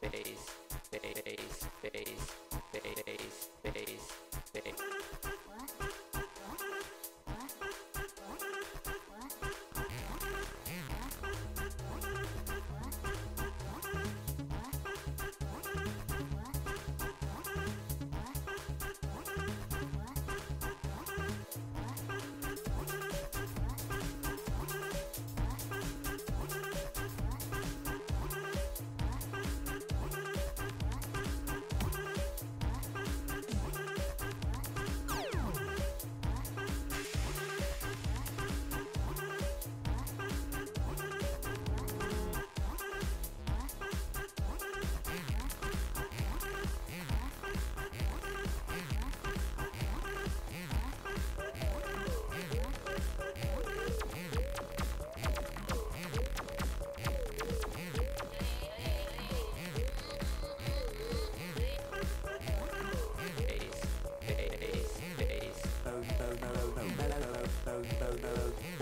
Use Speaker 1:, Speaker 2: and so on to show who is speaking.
Speaker 1: bass, bass, bass, bass. no, no.